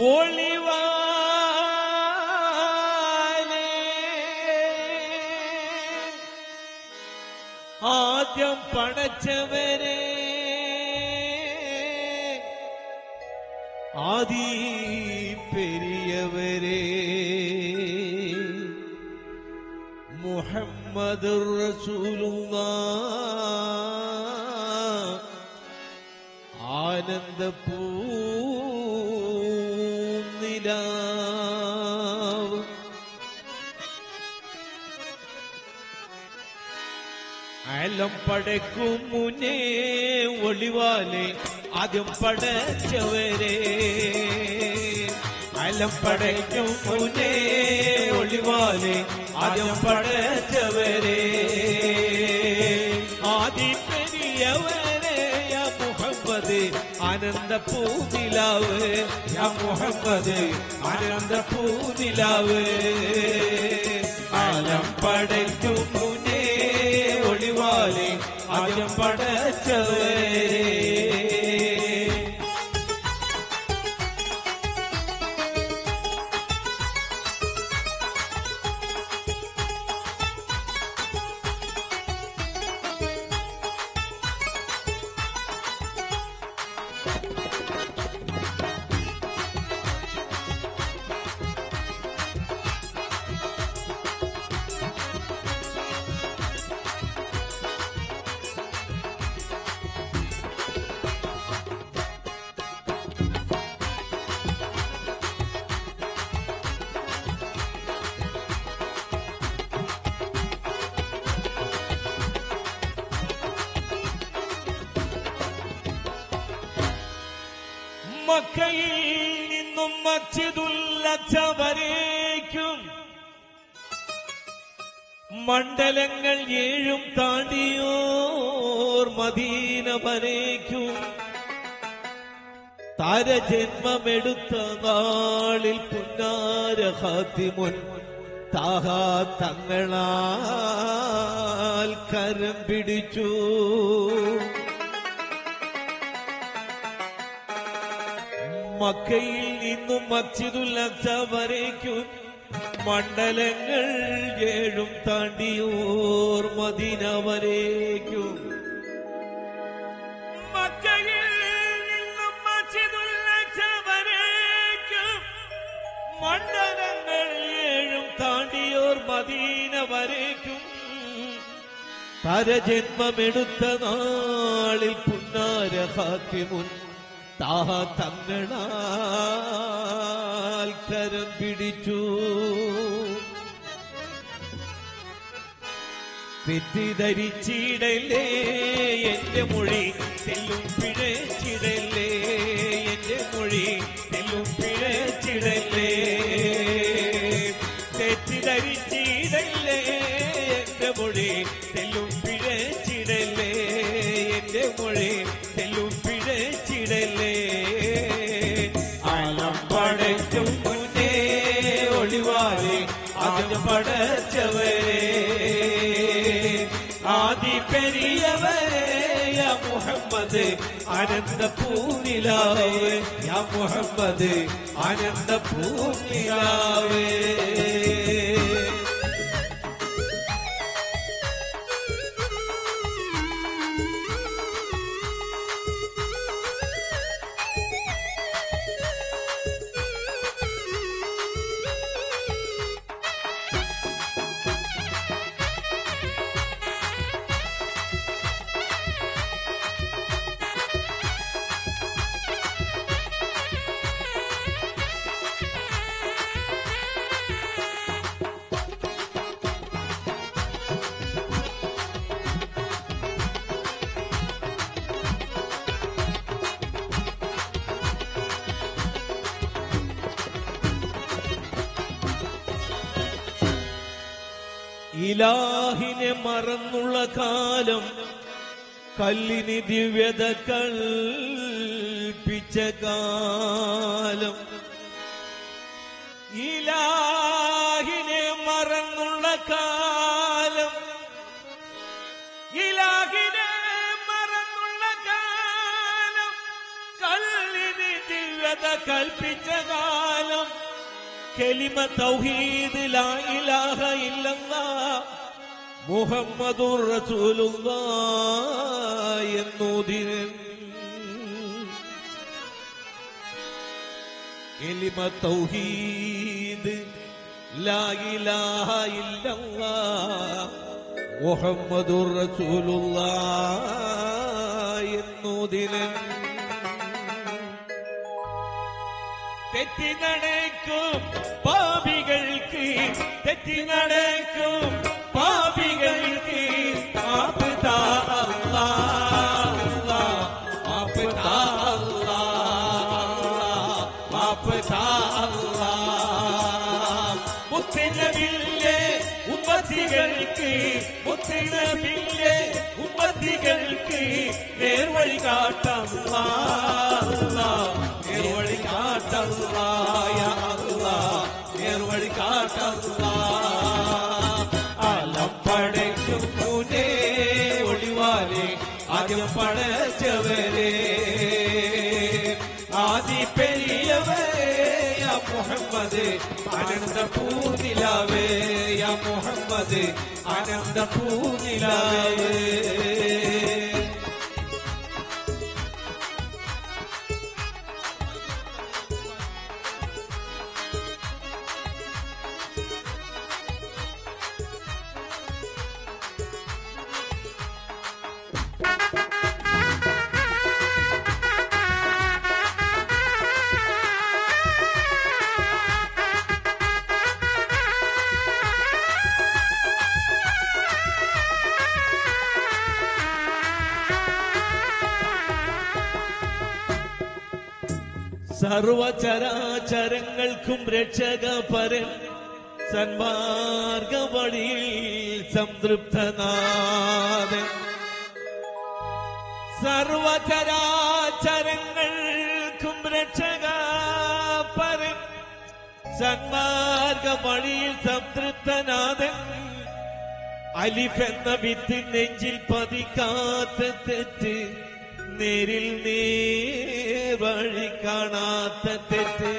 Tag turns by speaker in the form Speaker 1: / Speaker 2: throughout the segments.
Speaker 1: ഒളിവാലേ ആദ്യം പടച്ചവരെ ആദി പെരിയവരെ. മുഹമ്മദ് റസൂലുള്ള. ആനന്ദ അലം പടക്കും മുന്നേ ഒളിവാലെ ആദ്യം പടച്ചവരെ. അലം പടയ്ക്കും മുന്നേ ഒളിവാലെ ആദ്യം പടച്ചവരെ. ആദ്യ പെരിയവരെ മുഹമ്മദ് ആനന്ദ പൂനിലാവ് യാ മുഹമ്മദ് ആനന്ദ പൂനിലാവ് ആലം പടയ്ക്കും മുന്നേ ഒളിവാലെ ആദ്യം പടച്ചവരെ. മക്കയിൽ നിന്നും മച്ചിതുല്ലച്ചവരേക്കും മണ്ഡലങ്ങൾ ഏഴും താണ്ടിയോർ മദീന വരേക്കും. താരജന്മമെടുത്ത നാളിൽ പുന്നാര ഹാത്തിമുൻ താഹാ തങ്ങളാൽ കരം പിടിച്ചു. മക്കയിൽ നിന്നും മസ്ജിദുൽ അക്സ വരേക്കും മണ്ഡലങ്ങൾ ഏഴും താണ്ടിയോർ മദീന വരേക്കും മക്കയിൽ നിന്നും മസ്ജിദുൽ അക്സ വരേക്കും മണ്ഡലങ്ങൾ ഏഴും താണ്ടിയോർ മദീന വരേക്കും പരജന്മമെടുത്ത നാളിൽ പുന്നാര ഹാത്തിമുൻ താഹ തങ്ങളാൽ കരം പിടിച്ചു. തെറ്റിദ്ധരിച്ചിടലേ എന്റെ മൊഴി? തെല്ലും പിഴച്ചിടല്ലേ എന്റെ മൊഴി? തെല്ലും പിഴച്ചിടലേ ആദി പെരിയവരെ യാ മുഹമ്മദ് ആനന്ദ പൂനിലാവേ യാ മുഹമ്മദ് ആനന്ദ പൂനിലാവേ ഇലാഹിനെ മറന്നുള്ള കാലം കല്ലിന് ദിവ്യത കൽപ്പിച്ച കാലം. ഇലാഹിനെ മറന്നുള്ള കാലം. ഇലാഹിനെ മറന്നുള്ള കാലം കല്ലിന് ദിവ്യത കൽപ്പിച്ച കാലം. കെലിമ തൗഹീദ് ലാ ഇലാഹ ഇല്ലല്ലാ മുഹമ്മദുർ റസൂലുള്ളാ എന്നൂതിരൻ കെലിമ തൗഹീദ് ലാ ഇലാഹ ഇല്ലല്ലാ മുഹമ്മദുർ റസൂലുള്ളാ എന്നൂതിരൻ തെറ്റി നടക്കും പാപികൾക്ക് തെറ്റി നടക്കും പാപികൾക്ക്. മാപ്പ് താ അല്ലാ, അല്ലാ, മാപ്പ് താ അല്ലാ, മാപ്പ് താ അല്ലാ. മുത്തിനബില്ലേ ഉമ്മത്തികൾക്ക് മുത്തിനബില്ലേ ഉമ്മത്തികൾക്ക്. നേർവഴി കാട്ടല്ല നേർവഴി കാട്ടല്ല നേർവഴി കാട്ടല്ല ആലം പടയ്ക്കും മുനേ ഒളിവാലെ ആദ്യം പടച്ചവരെ ആദി പെരിയവേ യാ മുഹമ്മദ് അനന്ത പൂനിലാവേ യാ മുഹമ്മദ് അനന്ത പൂനിലാവേ സർവചരാചരങ്ങൾക്കും രക്ഷക പരൻ സന്മാർഗ വഴിയിൽ സംതൃപ്തനാഥൻ. സർവചരാചരങ്ങൾക്കും രക്ഷക പരൻ സന്മാർഗ വഴിയിൽ സംതൃപ്തനാഥൻ. അലിഫ് എന്ന നെഞ്ചിൽ പതിക്കാത്ത തെറ്റ് നേരിൽ നീ വഴി കാണാത്ത തെറ്റ്.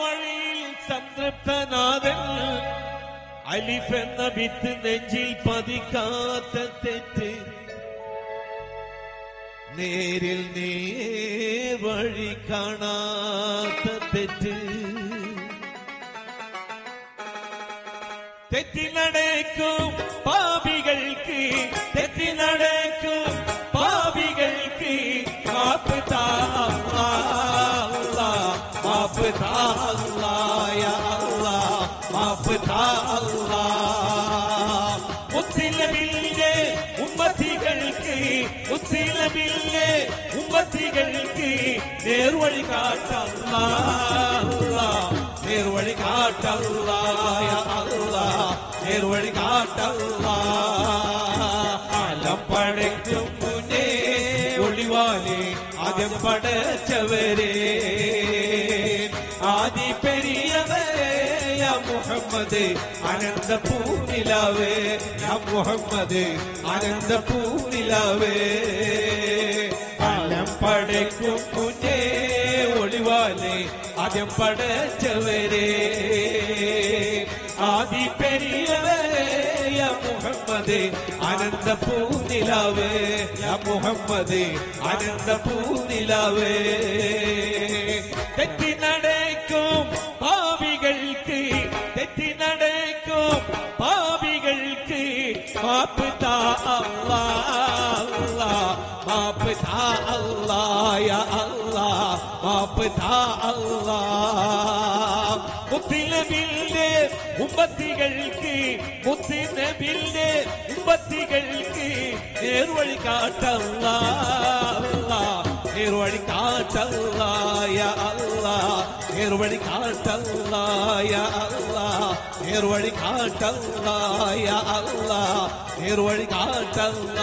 Speaker 1: വഴിയിൽ സംതൃപ്തനാഥൻ അലിഫ് എന്ന വിത്ത് നെഞ്ചിൽ പതിക്കാത്ത തെറ്റ്. നേരിൽ നീ വഴി കാണാത്ത തെറ്റ്. തെറ്റി നടക്കും പാപികൾക്ക് നേർവഴി കാട്ടല്ല നേർവഴി കാട്ടല്ല നേർവഴി കാട്ടല്ല അലപ്പടയ്ക്കും പടയ്ക്കും മുന്നേ ഒളിവാലെ ആദ്യം പടച്ചവരെ. ആദി പെരിയവരെ മുഹമ്മദ് അനന്ത പൂനിലാവേ യാ മുഹമ്മദ് അനന്ത പൂനിലാവേ പടയ്ക്കും ഒളിവാലെ ആദ്യം പടച്ചവരെ. ആദി പെരിയവരെ മുഹമ്മദ് അനന്ത പൂനിലാവേ മുഹമ്മദ് അനന്ത പൂനിലാവേ ഉമ്മത്തികൾക്ക് മുത്തിനബിന്റെ ഉമ്മത്തികൾക്ക് നേർവഴി കാട്ടല്ല നേർവഴി കാട്ടല്ല യാ അല്ലാ നേർവഴി കാട്ടല്ല യാ അല്ലാ നേർവഴി കാട്ടല്ല യാ അല്ലാ നേർവഴി കാട്ടല്ല